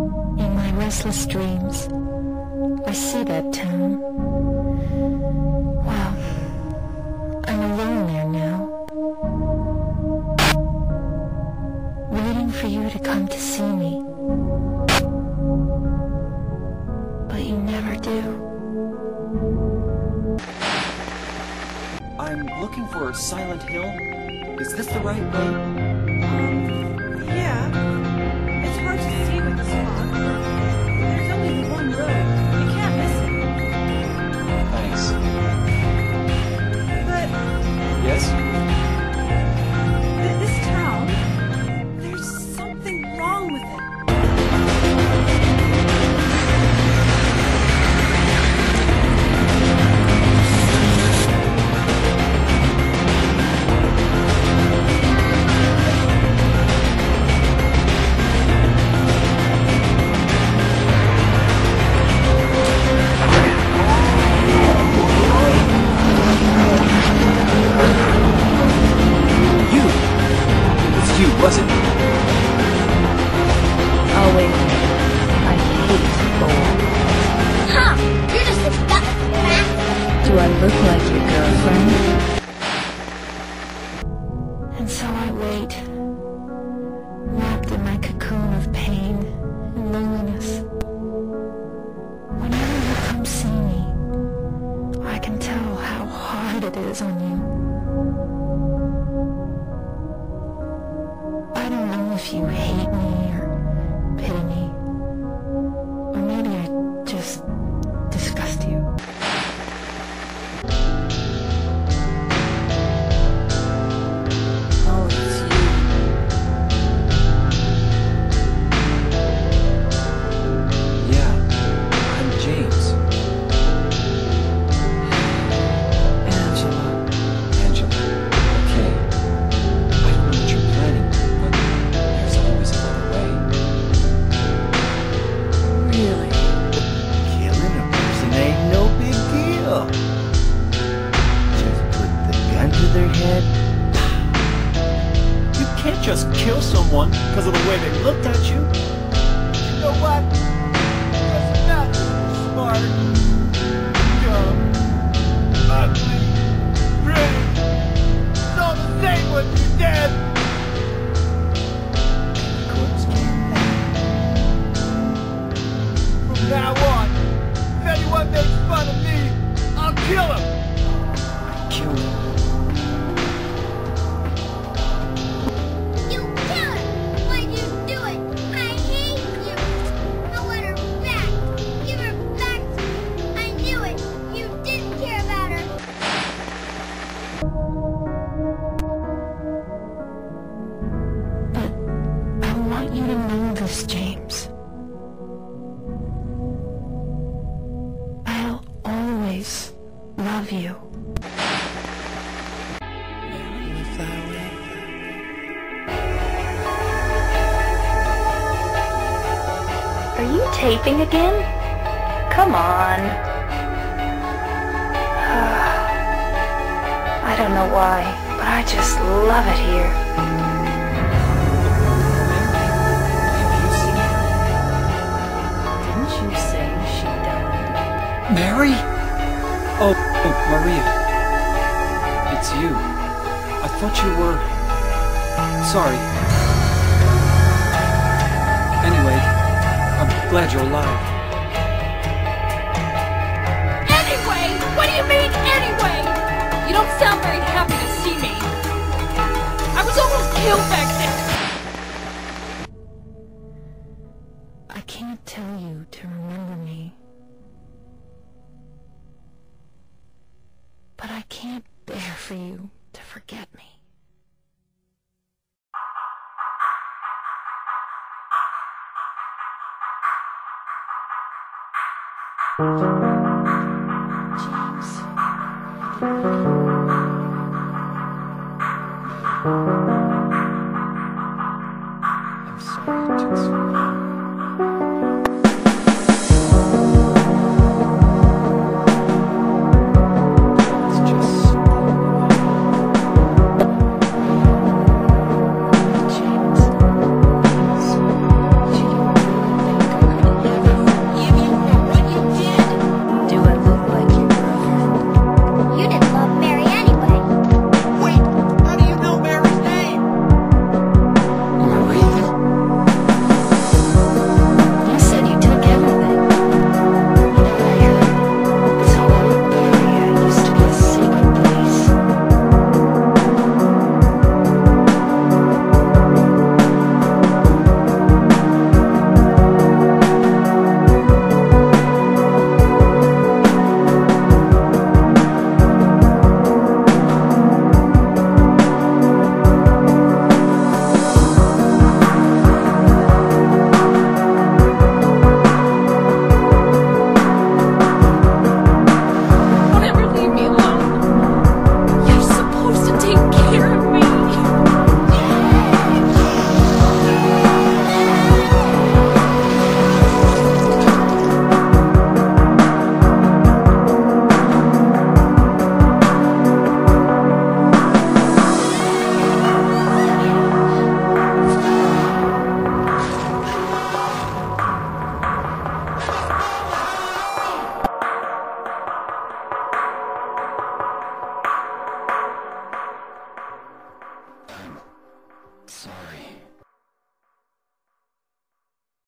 In my restless dreams, I see that town. Well, I'm alone there now. Waiting for you to come to see me. But you never do. I'm looking for a Silent Hill. Is this the right way? Um, yeah. Always. I hate bold. Huh, you're just a bastard. Do I look like your girlfriend? And so I wait, wrapped in my cocoon of pain and loneliness. Whenever you come see me, I can tell how hard it is on you. I don't know if you hate me just kill someone because of the way they looked at you. You know what? Matter you're smart, dumb, ugly, pretty. It's all the same when you're dead. From now on, if anyone makes fun of me, I'll kill him. Taping again? Come on. I don't know why, but I just love it here. Have you seen her? Didn't you say she died? Mary? Oh, oh, Maria. It's you. I thought you were. Sorry. Anyway, I'm glad you're alive. Anyway! What do you mean, anyway? You don't sound very happy to see me. I was almost killed back there. I can't tell you to remember me. But I can't bear for you to forget me. I'm sorry so long.